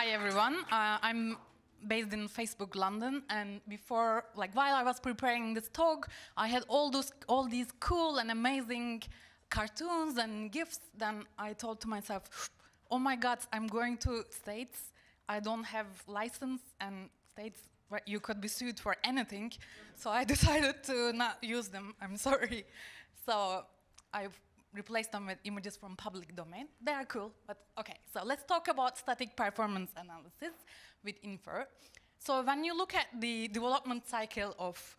Hi everyone. Uh, I'm based in Facebook London, and before, like while I was preparing this talk, I had all those, all these cool and amazing cartoons and gifts. Then I thought to myself, "Oh my God, I'm going to States. I don't have license, and States you could be sued for anything. So I decided to not use them. I'm sorry. So I've replace them with images from public domain. They are cool, but okay. So let's talk about static performance analysis with Infer. So when you look at the development cycle of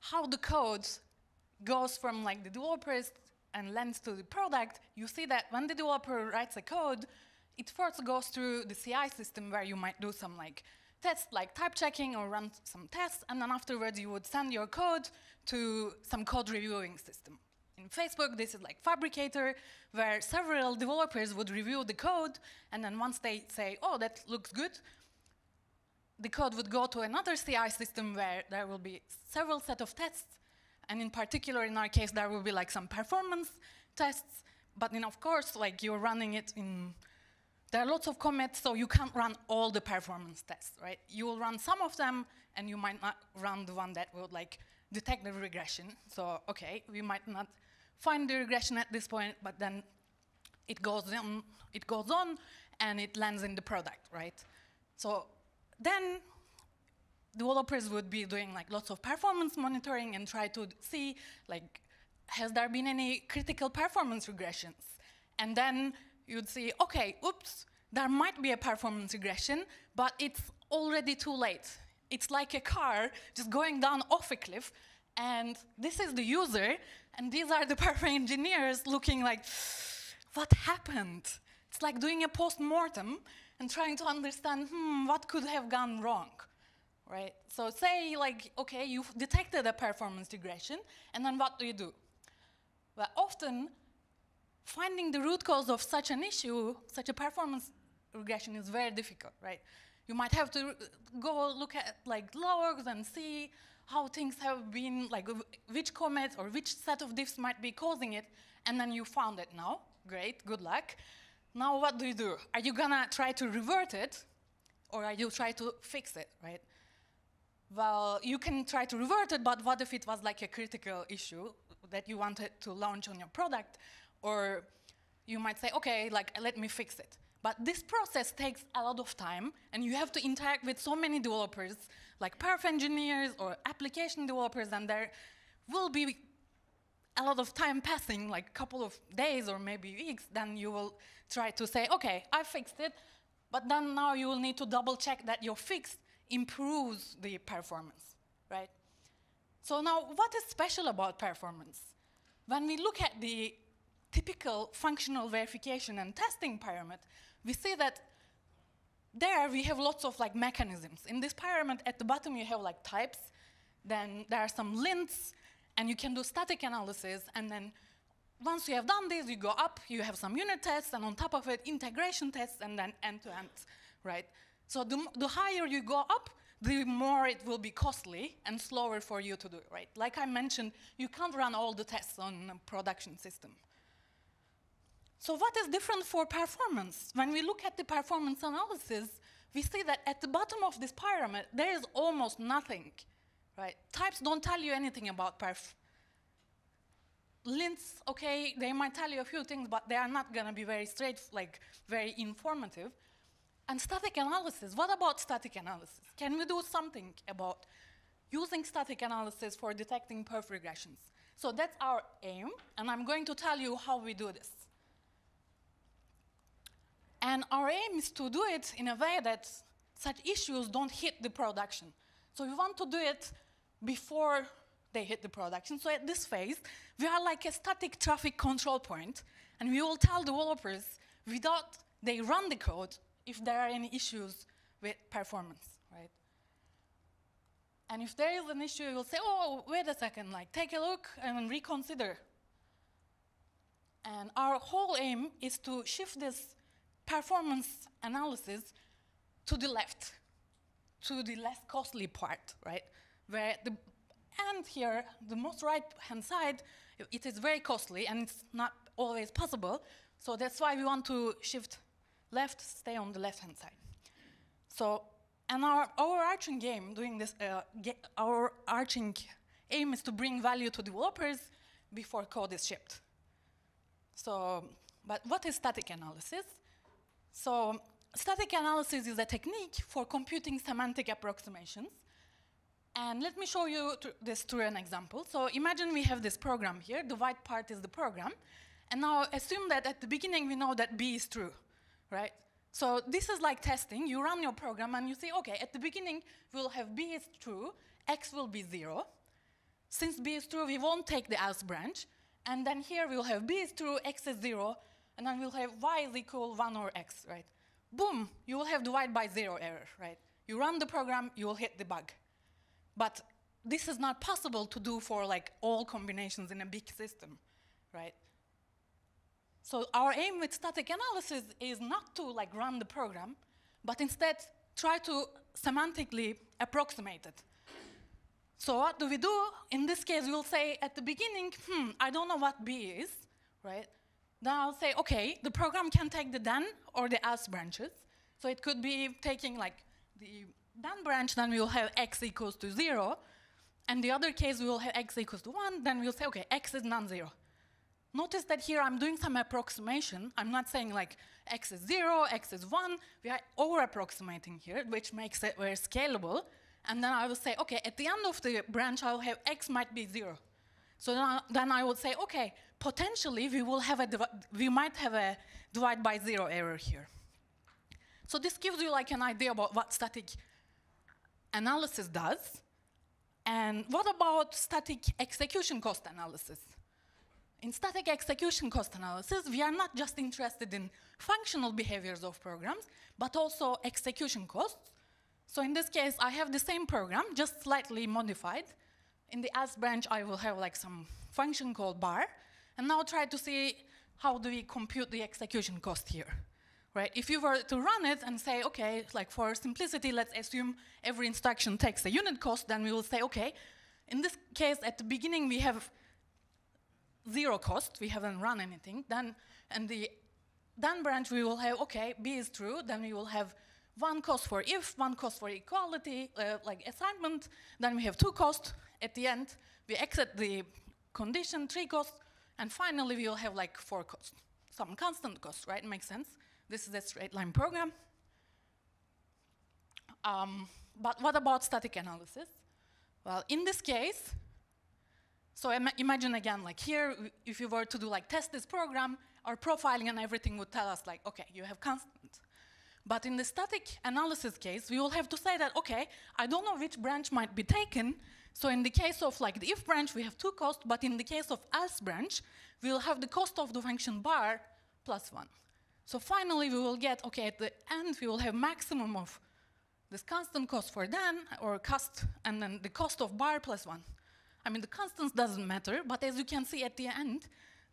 how the code goes from like the developers and lands to the product, you see that when the developer writes a code, it first goes through the CI system where you might do some like tests like type checking or run some tests, and then afterwards you would send your code to some code reviewing system. Facebook, this is like Phabricator, where several developers would review the code, and then once they say, oh, that looks good, the code would go to another CI system where there will be several set of tests, and in particular, in our case, there will be like some performance tests, but then of course, like you're running it in, there are lots of commits, so you can't run all the performance tests, right? You will run some of them, and you might not run the one that will like detect the regression. So, okay, we might not find the regression at this point, but then it goes on, it goes on, and it lands in the product, right? So then developers would be doing like lots of performance monitoring and try to see like has there been any critical performance regressions? And then you'd see, okay, oops, there might be a performance regression, but it's already too late. It's like a car just going down off a cliff, and this is the user, and these are the perfect engineers looking like, what happened? It's like doing a post-mortem and trying to understand, hmm, what could have gone wrong, right? So say like, okay, you've detected a performance regression, and then what do you do? Well, often, finding the root cause of such an issue, such a performance regression is very difficult, right? You might have to go look at like logs and see how things have been, like which commit or which set of diffs might be causing it, and then you found it now. Great, good luck. Now what do you do? Are you gonna try to revert it, or are you try to fix it, right? Well, you can try to revert it, but what if it was like a critical issue that you wanted to launch on your product? Or you might say, okay, like let me fix it. But this process takes a lot of time, and you have to interact with so many developers, like perf engineers or application developers, and there will be a lot of time passing, like a couple of days or maybe weeks, then you will try to say, okay, I fixed it, but then now you will need to double check that your fix improves the performance, right? So now, what is special about performance? When we look at the typical functional verification and testing pyramid, we see that there we have lots of like mechanisms. In this pyramid, at the bottom you have like types, then there are some lints, and you can do static analysis, and then once you have done this, you go up, you have some unit tests, and on top of it, integration tests, and then end-to-end, -end, right? So the, the higher you go up, the more it will be costly and slower for you to do, right? Like I mentioned, you can't run all the tests on a production system. So what is different for performance? When we look at the performance analysis, we see that at the bottom of this pyramid, there is almost nothing, right? Types don't tell you anything about perf. Lints, okay, they might tell you a few things, but they are not gonna be very straight, like very informative. And static analysis, what about static analysis? Can we do something about using static analysis for detecting perf regressions? So that's our aim, and I'm going to tell you how we do this. And our aim is to do it in a way that such issues don't hit the production. So we want to do it before they hit the production. So at this phase, we are like a static traffic control point, and we will tell developers without they run the code if there are any issues with performance, right? And if there is an issue, we will say, oh, wait a second, like take a look and reconsider. And our whole aim is to shift this performance analysis to the left, to the less costly part, right? Where the end here, the most right-hand side, it is very costly and it's not always possible. So that's why we want to shift left, stay on the left-hand side. So, and our overarching game doing this, uh, our arching aim is to bring value to developers before code is shipped. So, but what is static analysis? So, static analysis is a technique for computing semantic approximations. And let me show you this through an example. So imagine we have this program here. The white part is the program. And now assume that at the beginning we know that B is true, right? So this is like testing. You run your program and you say, okay, at the beginning we'll have B is true, X will be zero. Since B is true, we won't take the else branch. And then here we'll have B is true, X is zero, and then we'll have Y is equal one or X, right? Boom, you will have divide by zero error, right? You run the program, you will hit the bug. But this is not possible to do for like all combinations in a big system, right? So our aim with static analysis is not to like run the program, but instead try to semantically approximate it. So what do we do? In this case, we'll say at the beginning, hmm, I don't know what B is, right? Then I'll say, okay, the program can take the then or the else branches. So it could be taking like the then branch, then we will have x equals to zero. And the other case, we will have x equals to one, then we'll say, okay, x is non-zero. Notice that here I'm doing some approximation. I'm not saying like x is 0, x is 1. We are over-approximating here, which makes it very scalable. And then I will say, okay, at the end of the branch, I'll have x might be 0. So then I, then I would say, okay, potentially we will have a we might have a divide by 0 error here. So this gives you like an idea about what static analysis does. And what about static execution cost analysis? In static execution cost analysis, we are not just interested in functional behaviors of programs, but also execution costs. So in this case, I have the same program, just slightly modified. In the else branch, I will have like some function called bar. And now try to see how do we compute the execution cost here. Right? If you were to run it and say, okay, like for simplicity, let's assume every instruction takes a unit cost, then we will say, okay, in this case, at the beginning, we have zero cost, we haven't run anything, then and the then branch we will have, okay, B is true, then we will have one cost for if, one cost for equality, uh, like assignment, then we have two costs at the end, we exit the condition, three costs, and finally we will have like four costs, some constant costs, right, makes sense? This is a straight line program. Um, but what about static analysis? Well, in this case, so Im imagine again, like here, if you were to do like test this program, our profiling and everything would tell us like, okay, you have constant. But in the static analysis case, we will have to say that, okay, I don't know which branch might be taken. So in the case of like the if branch, we have two costs, but in the case of else branch, we will have the cost of the function bar plus one. So finally, we will get, okay, at the end, we will have maximum of this constant cost for then, or cost, and then the cost of bar plus one. I mean, the constants doesn't matter, but as you can see at the end,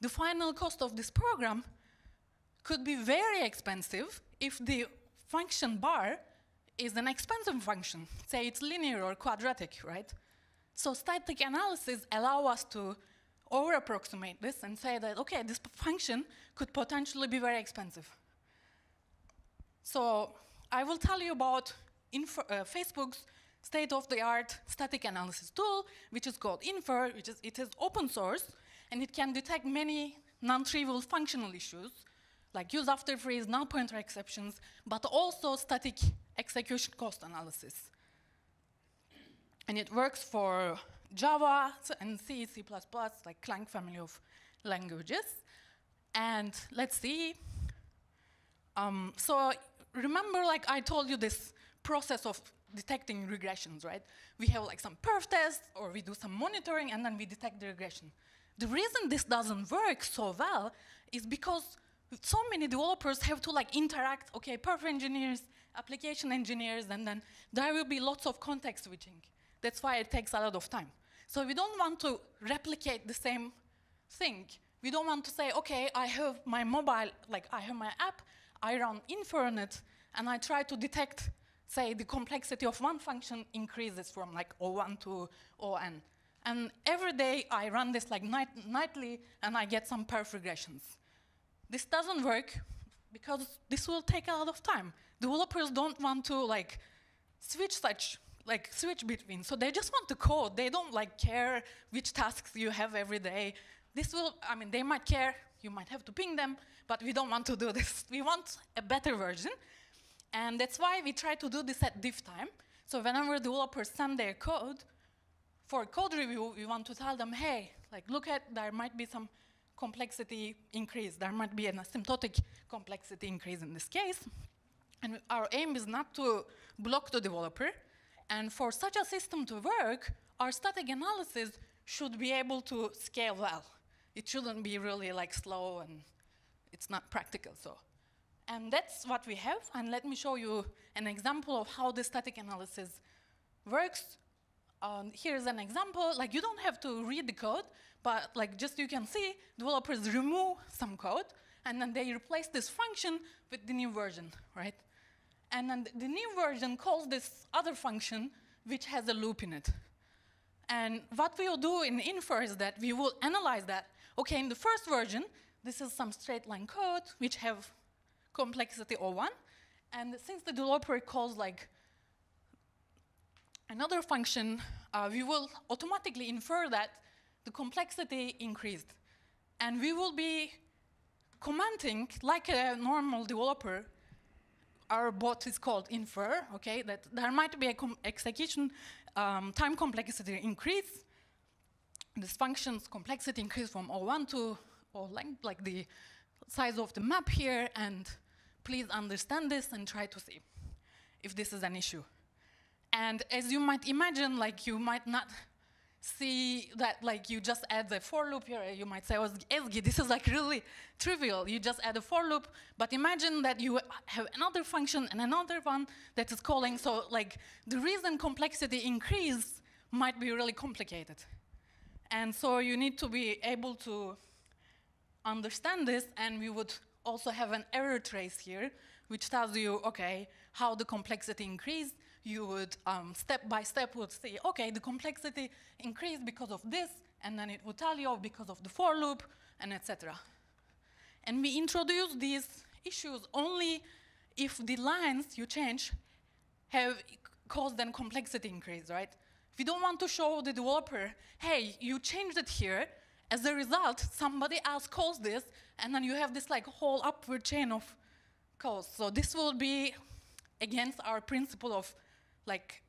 the final cost of this program could be very expensive if the function bar is an expensive function. Say it's linear or quadratic, right? So static analysis allow us to over-approximate this and say that, okay, this function could potentially be very expensive. So I will tell you about uh, Facebook's state-of-the-art static analysis tool, which is called Infer, which is, it is open source, and it can detect many non-trivial functional issues, like use after frees, null pointer exceptions, but also static execution cost analysis. And it works for Java and C, C++, like Clang family of languages. And let's see. Um, so remember, like I told you, this process of detecting regressions, right? We have like some perf test or we do some monitoring and then we detect the regression. The reason this doesn't work so well is because so many developers have to like interact, okay, perf engineers, application engineers, and then there will be lots of context switching. That's why it takes a lot of time. So we don't want to replicate the same thing. We don't want to say, okay, I have my mobile, like I have my app, I run Infer on it, and I try to detect say the complexity of one function increases from like O1 to ON. And every day I run this like night nightly and I get some perf regressions. This doesn't work because this will take a lot of time. developers don't want to like switch such like switch between. So they just want to code. They don't like care which tasks you have every day. This will, I mean, they might care. You might have to ping them, but we don't want to do this. We want a better version. And that's why we try to do this at diff time. So whenever developers send their code, for code review, we want to tell them, hey, like look at, there might be some complexity increase. There might be an asymptotic complexity increase in this case. And our aim is not to block the developer. And for such a system to work, our static analysis should be able to scale well. It shouldn't be really like slow and it's not practical. So, and that's what we have. And let me show you an example of how the static analysis works. Um, here's an example. Like you don't have to read the code, but like just you can see, developers remove some code, and then they replace this function with the new version, right? And then the new version calls this other function, which has a loop in it. And what we will do in infer is that we will analyze that. Okay, in the first version, this is some straight line code which have complexity O1. And since the developer calls like another function, uh, we will automatically infer that the complexity increased. And we will be commenting like a normal developer. Our bot is called infer, okay, that there might be a execution um, time complexity increase. This function's complexity increase from O1 to O length, like the size of the map here, and please understand this and try to see if this is an issue. And as you might imagine, like you might not see that like you just add the for loop here, you might say, oh, Ezgi, this is like really trivial. You just add a for loop, but imagine that you have another function and another one that is calling, so like the reason complexity increase might be really complicated. And so you need to be able to understand this, and we would also have an error trace here, which tells you, okay, how the complexity increased, you would um, step by step would see, okay, the complexity increased because of this, and then it would tell you because of the for loop, and etc. And we introduce these issues only if the lines you change have caused then complexity increase, right? If we don't want to show the developer, hey, you changed it here, as a result, somebody else calls this, and then you have this like whole upward chain of calls. So this will be against our principle of like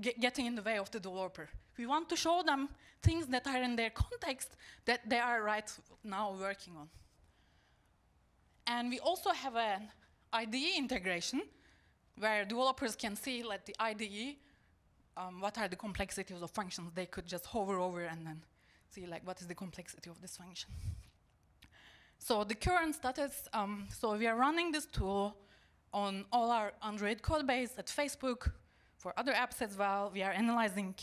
get, getting in the way of the developer. We want to show them things that are in their context that they are right now working on. And we also have an IDE integration where developers can see like the IDE, um, what are the complexities of functions. They could just hover over and then see like what is the complexity of this function. So the current status, um, so we are running this tool on all our Android code base at Facebook, for other apps as well. We are analyzing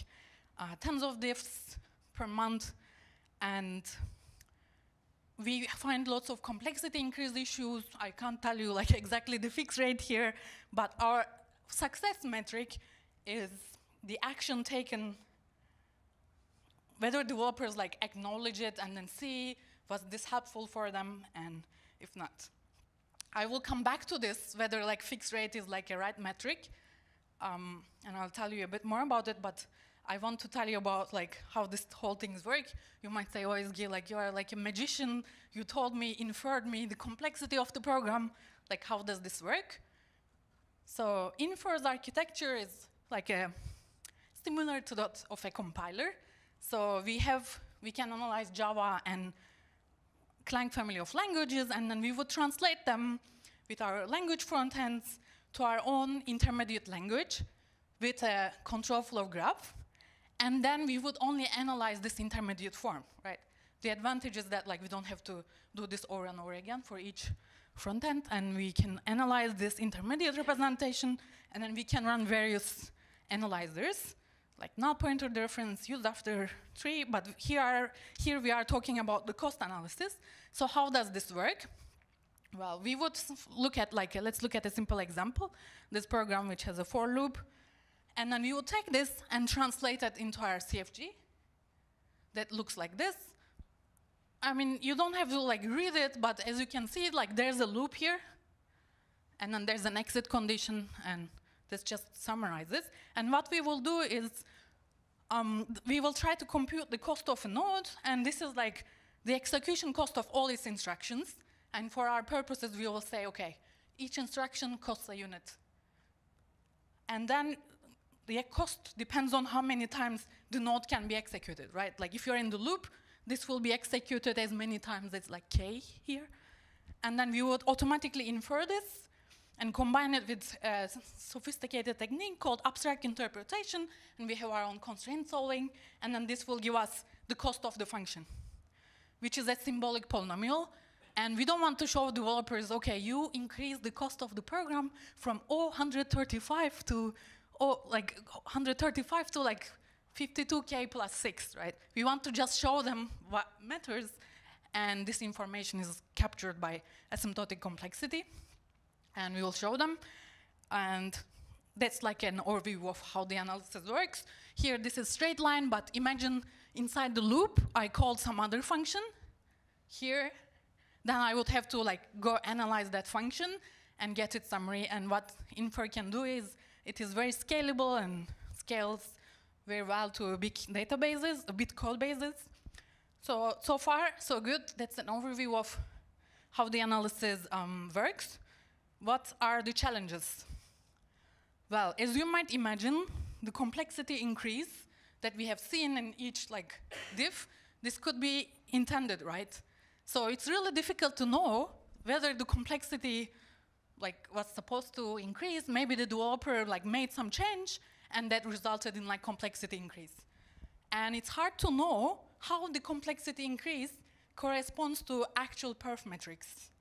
uh, tens of diffs per month, and we find lots of complexity increase issues. I can't tell you like exactly the fix rate here, but our success metric is the action taken, whether developers like acknowledge it and then see was this helpful for them, and if not. I will come back to this, whether like fix rate is like a right metric, um, and I'll tell you a bit more about it, but I want to tell you about like how this whole things work. You might say, oh, Ezgi, like you are like a magician. You told me, inferred me the complexity of the program. Like, how does this work? So infer's architecture is like a similar to that of a compiler. So we have, we can analyze Java and Clang family of languages, and then we would translate them with our language front ends to our own intermediate language with a control flow graph, and then we would only analyze this intermediate form, right? The advantage is that like we don't have to do this over and over again for each front end, and we can analyze this intermediate representation, and then we can run various analyzers, like null pointer dereference use after free, but here, are, here we are talking about the cost analysis. So how does this work? Well, we would look at like, a, let's look at a simple example, this program which has a for loop, and then we would take this and translate it into our CFG that looks like this. I mean, you don't have to like read it, but as you can see, like there's a loop here, and then there's an exit condition, and this just summarizes. And what we will do is um, we will try to compute the cost of a node, and this is like the execution cost of all its instructions. And for our purposes, we will say, okay, each instruction costs a unit. And then the cost depends on how many times the node can be executed, right? Like if you're in the loop, this will be executed as many times as like k here. And then we would automatically infer this and combine it with a sophisticated technique called abstract interpretation, and we have our own constraint solving, and then this will give us the cost of the function, which is a symbolic polynomial, and we don't want to show developers, okay, you increase the cost of the program from 135 to oh, like 135 to like 52k plus 6, right? We want to just show them what matters, and this information is captured by asymptotic complexity and we will show them. And that's like an overview of how the analysis works. Here, this is straight line, but imagine inside the loop, I called some other function. Here, then I would have to like go analyze that function and get its summary. And what Infer can do is it is very scalable and scales very well to big databases, big code bases. So, so far, so good. That's an overview of how the analysis um, works. What are the challenges? Well, as you might imagine, the complexity increase that we have seen in each like diff, this could be intended, right? So it's really difficult to know whether the complexity like was supposed to increase, maybe the developer like made some change and that resulted in like complexity increase. And it's hard to know how the complexity increase corresponds to actual perf metrics.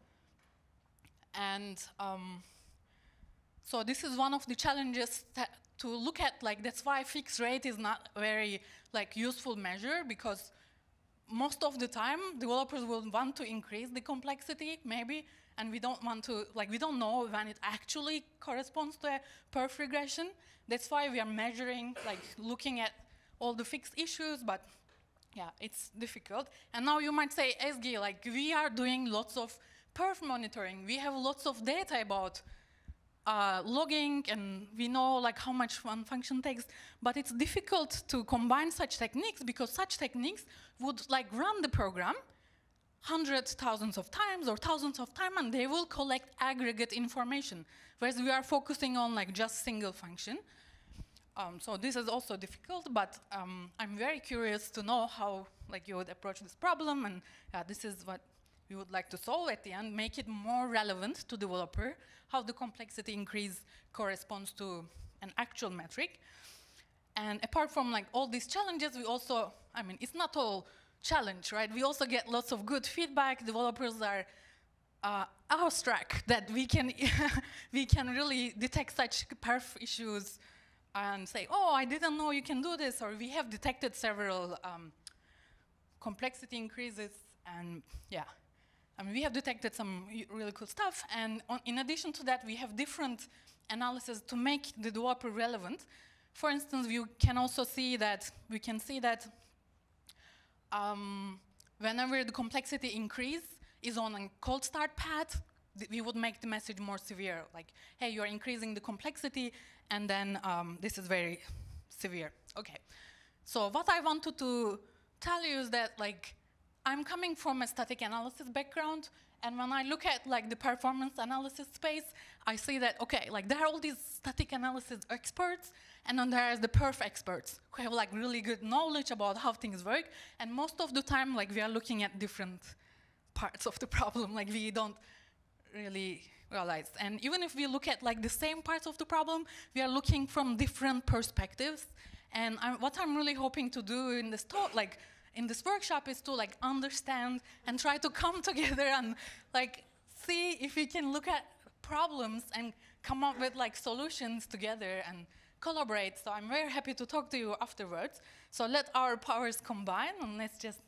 And um, so this is one of the challenges to look at. Like that's why fix rate is not very like useful measure because most of the time developers will want to increase the complexity maybe and we don't want to like we don't know when it actually corresponds to a perf regression. That's why we are measuring like looking at all the fixed issues but yeah it's difficult. And now you might say Ezgi like we are doing lots of perf monitoring, we have lots of data about uh, logging and we know like how much one function takes, but it's difficult to combine such techniques because such techniques would like run the program hundreds, thousands of times or thousands of times and they will collect aggregate information, whereas we are focusing on like just single function. Um, so this is also difficult, but um, I'm very curious to know how like you would approach this problem and uh, this is what we would like to solve at the end, make it more relevant to developer, how the complexity increase corresponds to an actual metric. And apart from like all these challenges, we also, I mean, it's not all challenge, right? We also get lots of good feedback. Developers are uh, awestruck that we can, we can really detect such perf issues and say, oh, I didn't know you can do this, or we have detected several um, complexity increases, and yeah. I mean, we have detected some really cool stuff, and on, in addition to that, we have different analysis to make the developer relevant. For instance, we can also see that, we can see that um, whenever the complexity increase is on a cold start path, we would make the message more severe, like, hey, you're increasing the complexity, and then um, this is very severe. Okay, so what I wanted to tell you is that, like, I'm coming from a static analysis background, and when I look at like the performance analysis space, I see that okay, like there are all these static analysis experts, and then there's the perf experts who have like really good knowledge about how things work. And most of the time, like we are looking at different parts of the problem, like we don't really realize. And even if we look at like the same parts of the problem, we are looking from different perspectives. And I'm, what I'm really hoping to do in this talk, like in this workshop is to like understand and try to come together and like see if we can look at problems and come up with like solutions together and collaborate. So I'm very happy to talk to you afterwards. So let our powers combine and let's just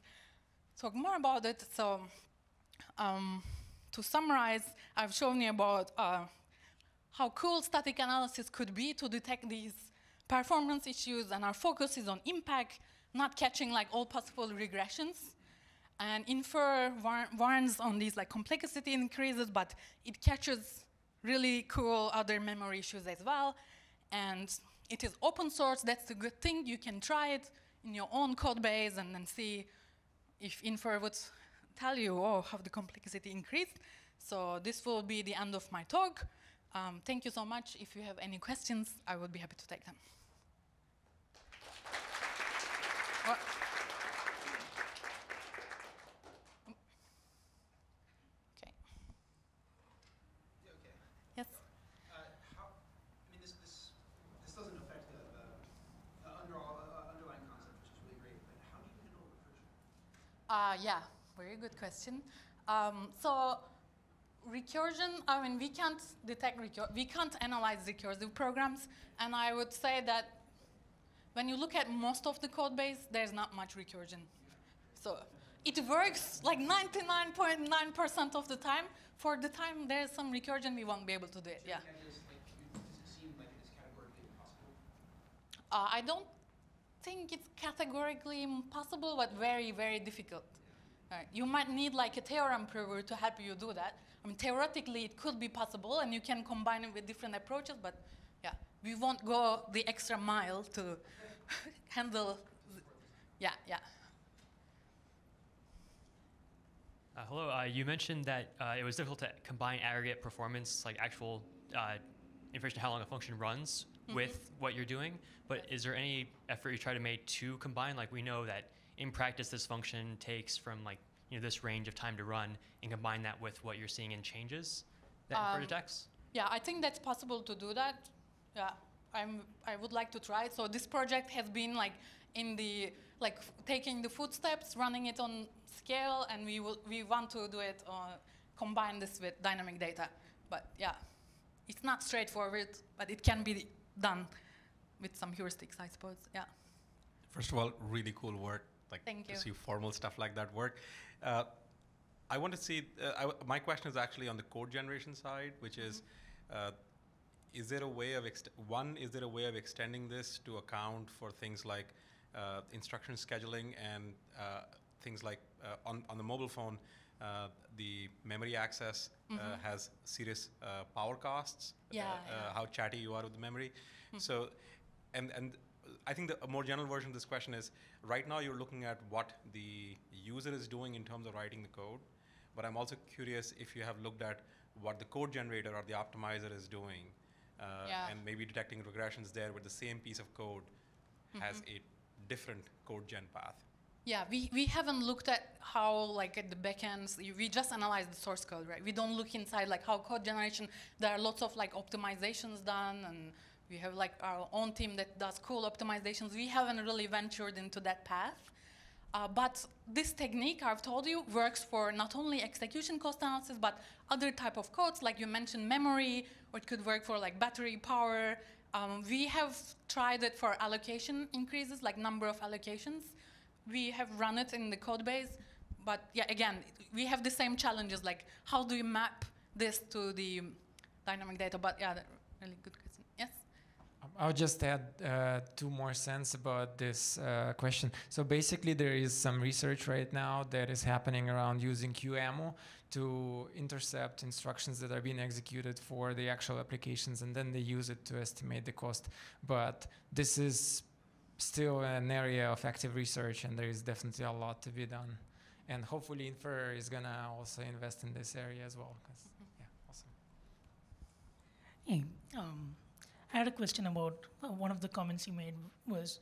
talk more about it. So um, to summarize, I've shown you about uh, how cool static analysis could be to detect these performance issues and our focus is on impact not catching like all possible regressions. And infer war warns on these like complexity increases, but it catches really cool other memory issues as well. And it is open source, that's a good thing. You can try it in your own code base and then see if Infer would tell you, oh, how the complexity increased. So this will be the end of my talk. Um, thank you so much. If you have any questions, I would be happy to take them. Okay. Yeah, okay. Yes. Uh, how, I mean, this, this, this doesn't affect the, the, the under, uh, underlying concept, which is really great, but how do you handle recursion? Uh, yeah, very good question. Um, so recursion, I mean, we can't detect recur, we can't analyze recursive programs, and I would say that when you look at most of the code base, there's not much recursion. So it works like 99.9% of the time. For the time there's some recursion, we won't be able to do it. Yeah. you can't just, like, you, does it seem like it is categorically impossible? Uh, I don't think it's categorically impossible, but very, very difficult. Right. You might need like a theorem prover to help you do that. I mean, theoretically, it could be possible, and you can combine it with different approaches. But we won't go the extra mile to handle. th- yeah, yeah. Uh, hello. Uh, you mentioned that uh, it was difficult to combine aggregate performance, like actual uh, information how long a function runs, with what you're doing. But is there any effort you try to make to combine? Like we know that in practice, this function takes from like you know this range of time to run, and combine that with what you're seeing in changes that Infer Um, detects. Yeah, I think that's possible to do that. Yeah, I'm. I would like to try. So this project has been like in the like taking the footsteps, running it on scale, and we will we want to do it uh, combine this with dynamic data. But yeah, it's not straightforward, but it can be done with some heuristics, I suppose. Yeah. First of all, really cool work. Like Thank to you. see formal stuff like that work. Uh, I want to see. Uh, I my question is actually on the code generation side, which is, Mm-hmm. uh, is there a way of ext- one? Is there a way of extending this to account for things like uh, instruction scheduling and uh, things like uh, on on the mobile phone, uh, the memory access uh, has serious uh, power costs. Mm-hmm. Yeah, yeah. uh, how chatty you are with the memory. So, and and I think the a more general version of this question is right now you're looking at what the user is doing in terms of writing the code, but I'm also curious if you have looked at what the code generator or the optimizer is doing, uh, Yeah. and maybe detecting regressions there with the same piece of code has Mm-hmm. a different code gen path. Yeah, we, we haven't looked at how like at the backends. We just analyze the source code, right? We don't look inside like how code generation. There are lots of like optimizations done, and we have like our own team that does cool optimizations. We haven't really ventured into that path. Uh, but this technique, I've told you, works for not only execution cost analysis, but other type of codes, like you mentioned memory, or it could work for like battery power. Um, we have tried it for allocation increases, like number of allocations. We have run it in the code base, but yeah, again, we have the same challenges, like how do you map this to the dynamic data? But yeah, really good question. I'll just add uh, two more cents about this uh, question. So basically, there is some research right now that is happening around using QEMU to intercept instructions that are being executed for the actual applications, and then they use it to estimate the cost. But this is still an area of active research, and there is definitely a lot to be done. And hopefully, Infer is gonna also invest in this area as well. yeah, awesome. Hey, um, I had a question about uh, one of the comments you made was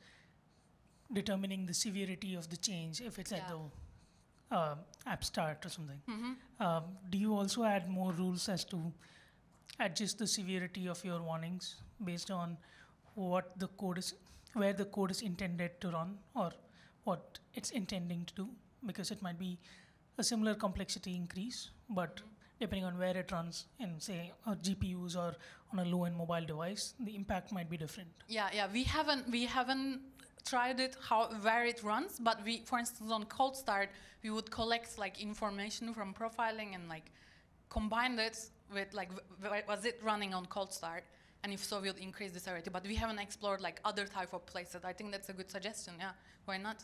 determining the severity of the change if it's at the uh, app start or something. hmm Um, do you also add more rules as to adjust the severity of your warnings based on what the code is, where the code is intended to run, or what it's intending to do? Because it might be a similar complexity increase, but depending on where it runs in, say, GPUs or on a low-end mobile device, the impact might be different. Yeah, yeah. We haven't we haven't tried it how where it runs, but we, for instance, on cold start, we would collect like information from profiling and like combine it with like was it running on cold start, and if so, we'll increase the severity. But we haven't explored like other type of places. I think that's a good suggestion. Yeah, why not?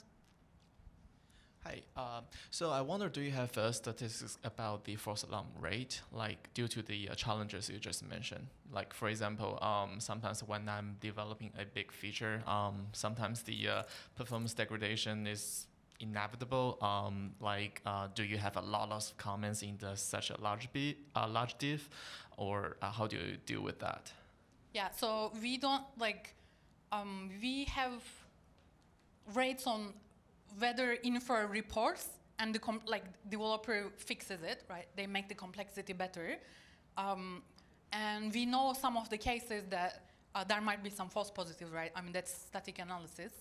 Hi. Um, so I wonder, do you have uh, statistics about the false alarm rate, like due to the uh, challenges you just mentioned? Like, for example, um, sometimes when I'm developing a big feature, um, sometimes the uh, performance degradation is inevitable. Um, like, uh, do you have a lot of comments in the, such a large, bi- uh, large diff, or uh, how do you deal with that? Yeah, so we don't like, um, we have rates on whether infer reports and the like developer fixes it, right? They make the complexity better. Um, and we know some of the cases that uh, there might be some false positives, right? I mean, that's static analysis.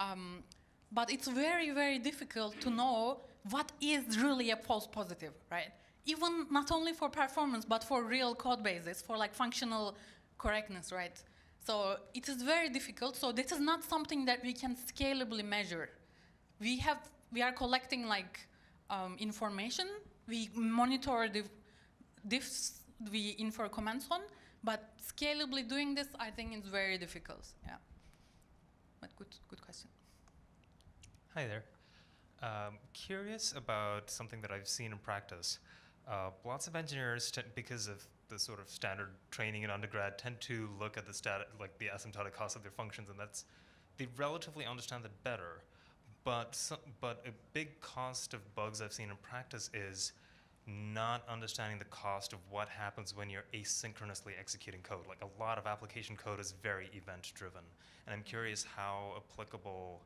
Um, but it's very, very difficult to know what is really a false positive, right? Even not only for performance, but for real code bases, for like functional correctness, right? So it is very difficult. So this is not something that we can scalably measure. We have, we are collecting like um, information. We monitor the diffs we infer comments on, but scalably doing this, I think, is very difficult. Yeah. But good, good question. Hi there. Um, curious about something that I've seen in practice. Uh, lots of engineers, because of the sort of standard training in undergrad, tend to look at the stat, like the asymptotic cost of their functions, and that's they relatively understand that better. But so, but a big cost of bugs I've seen in practice is not understanding the cost of what happens when you're asynchronously executing code. Like a lot of application code is very event driven, and I'm curious how applicable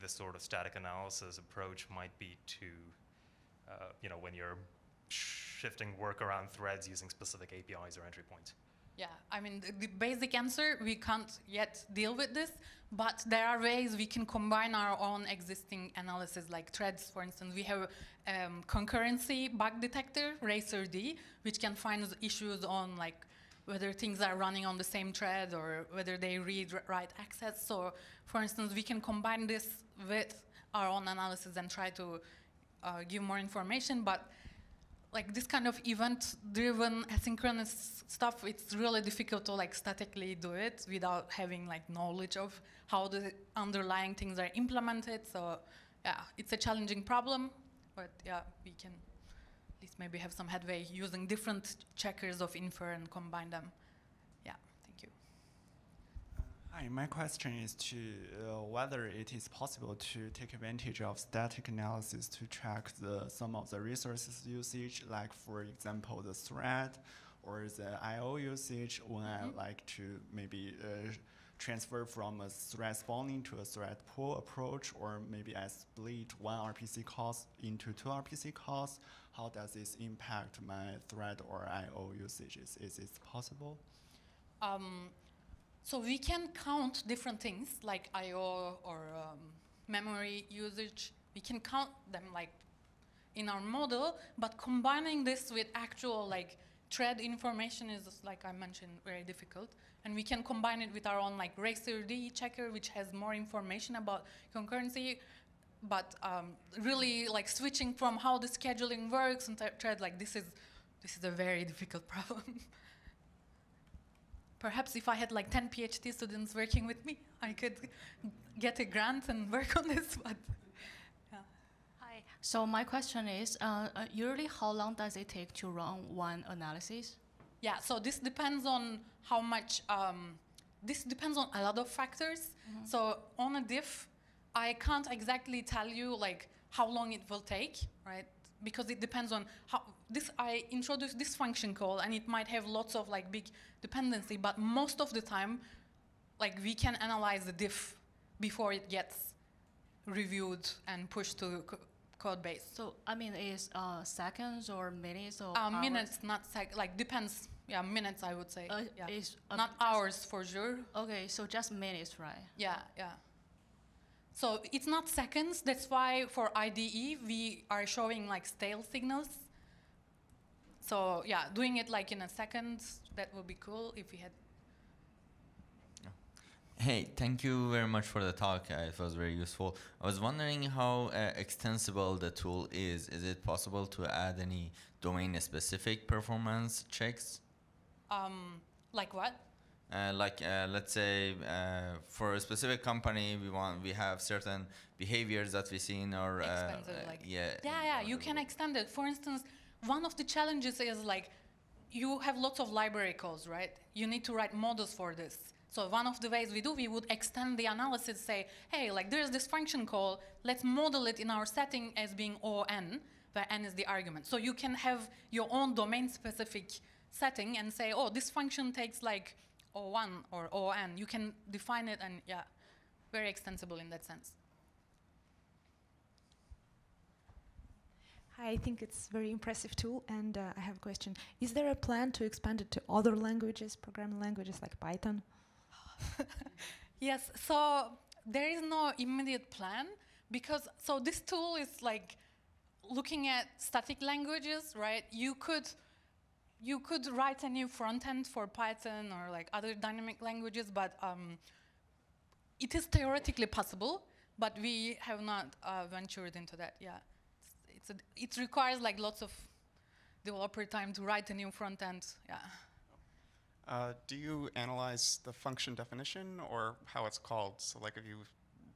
this sort of static analysis approach might be to, uh, you know, when you're shifting work around threads using specific APIs or entry points. Yeah, I mean, the, the, basic answer, we can't yet deal with this, but there are ways we can combine our own existing analysis, like threads, for instance. We have um, concurrency bug detector, RacerD, which can find issues on like whether things are running on the same thread or whether they read write access. So, for instance, we can combine this with our own analysis and try to uh, give more information, but like this kind of event-driven asynchronous stuff, it's really difficult to like statically do it without having like knowledge of how the underlying things are implemented. So yeah, it's a challenging problem, but yeah, we can at least maybe have some headway using different checkers of infer and combine them. Yeah, thank you. Hi, my question is to uh, whether it is possible to take advantage of static analysis to track the some of the resources usage, like for example the thread or the I/O usage when mm -hmm. I mm-hmm. like to maybe uh, transfer from a thread spawning to a thread pool approach, or maybe I split one RPC cost into two RPC calls. How does this impact my thread or I/O usages? Is it possible? Um, so we can count different things like I/O or um, memory usage. We can count them like in our model, but combining this with actual like thread information is, like I mentioned, very difficult. And we can combine it with our own like RacerD checker, which has more information about concurrency. But um, really, like switching from how the scheduling works and thread, like this is this is a very difficult problem perhaps if I had like 10 PhD students working with me, I could get a grant and work on this. But yeah. Hi. So my question is, uh, uh, usually how long does it take to run one analysis? Yeah. So this depends on how much. Um, this depends on a lot of factors. Mm -hmm. So on a diff, I can't exactly tell you like how long it will take, right? Because it depends on how this I introduce this function call and it might have lots of like big dependency, but most of the time, like we can analyze the diff before it gets reviewed and pushed to code base. So I mean, is uh, seconds or minutes or uh, minutes, not sec. Like depends. Yeah, minutes I would say. Uh, yeah. Is, not hours for sure. Okay, so just minutes, right? Yeah, yeah. So it's not seconds. That's why for IDE we are showing like stale signals so yeah, doing it like in a second, that would be cool if we had. Hey, thank you very much for the talk. Uh, it was very useful. I was wondering how uh, extensible the tool is. Is it possible to add any domain-specific performance checks? Um, like what? Uh, like uh, let's say uh, for a specific company, we want we have certain behaviors that we see in our uh, like- yeah Yeah, yeah, you can extend it. For instance, one of the challenges is like you have lots of library calls, right? You need to write models for this. So one of the ways we do, we would extend the analysis, say, hey, like there's this function call, let's model it in our setting as being ON, where N is the argument. So you can have your own domain specific setting and say, oh, this function takes like O1 or ON. You can define it and yeah, very extensible in that sense. I think it's very impressive tool, and uh, I have a question. Is there a plan to expand it to other languages, programming languages like Python? Yes, so there is no immediate plan because so this tool is like looking at static languages, right? You could you could write a new front end for Python or like other dynamic languages, but um, it is theoretically possible, but we have not uh, ventured into that. Yeah, it's, a, it requires like lots of developer time to write a new front end. Yeah. Uh, do you analyze the function definition or how it's called? So, like, if you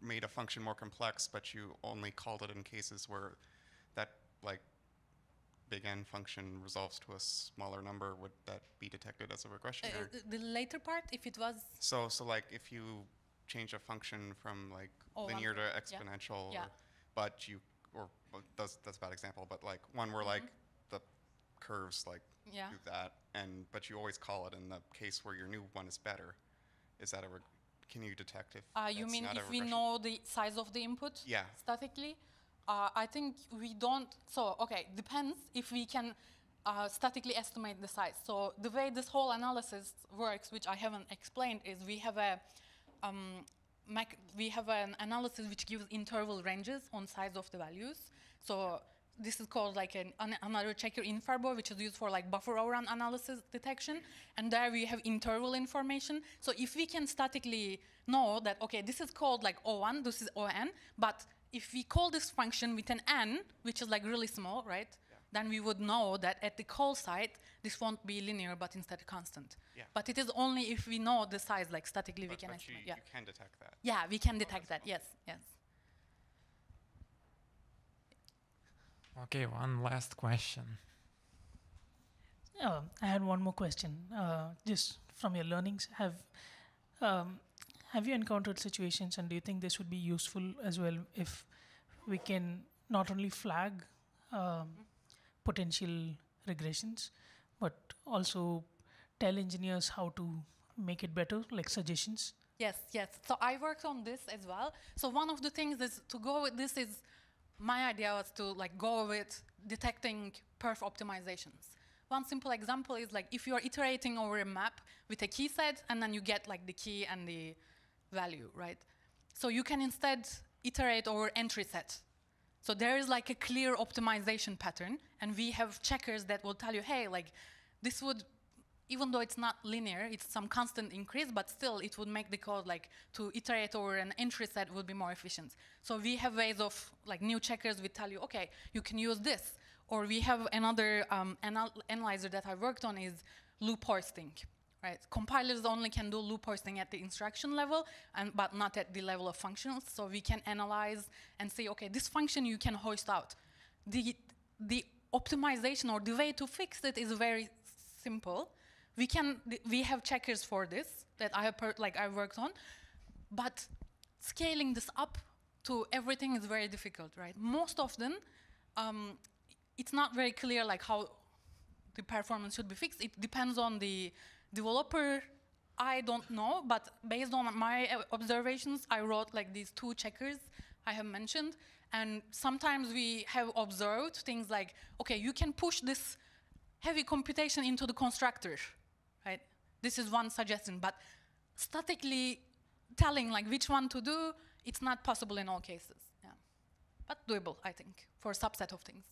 made a function more complex, but you only called it in cases where that like big N function resolves to a smaller number, would that be detected as a regression? Uh, the- later part, if it was so, so like, if you change a function from like Oh, linear to yeah. exponential, Yeah. or, but you well, that's that's a bad example, but like one where like the curves like Mm-hmm. Yeah. do that, and but you always call it in the case where your new one is better. Is that a reg- can you detect if Uh, you mean if we know the size of the input Yeah. statically? Uh, I think we don't. So, okay, depends if we can uh, statically estimate the size. So, the way this whole analysis works, which I haven't explained, is we have a um, we have an analysis which gives interval ranges on size of the values. So this is called like an, an another checker inferbo, which is used for like buffer overrun analysis detection. And there we have interval information. So if we can statically know that, okay, this is called like O1, this is ON, but if we call this function with an n, which is like really small, right? Yeah. Then we would know that at the call site, this won't be linear, but instead constant. Yeah. But it is only if we know the size, like statically, we can but you. Yeah. you can detect that. Yeah, we can oh, detect that. Yes, yes. Okay, one last question. Uh, I had one more question. Uh, just from your learnings, have um, have you encountered situations, and do you think this would be useful as well if we can not only flag um, potential regressions, but also tell engineers how to make it better, like suggestions? Yes, yes. So I worked on this as well. So one of the things is to go with this is my idea was to like go with detecting perf optimizations. One simple example is like if you're iterating over a map with a key set and then you get like the key and the value, right? So you can instead iterate over entry set. So there is like a clear optimization pattern and we have checkers that will tell you, hey, like this would even though it's not linear, it's some constant increase, but still it would make the code like to iterate over an entry set would be more efficient. So we have ways of like new checkers we tell you, okay, you can use this. Or we have another um, anal analyzer that I worked on is loop hoisting, right? Compilers only can do loop hoisting at the instruction level, and but not at the level of functions. So we can analyze and say, okay, this function you can hoist out. The the optimization or the way to fix it is very simple we can we have checkers for this that I have like I worked on, but scaling this up to everything is very difficult, right? Most often, um, it's not very clear like how the performance should be fixed. It depends on the developer. I don't know, but based on my uh, observations, I wrote like these two checkers I have mentioned, and sometimes we have observed things like, okay, you can push this heavy computation into the constructor, This is one suggestion, but statically telling like which one to do, it's not possible in all cases. Yeah, but doable, I think, for a subset of things.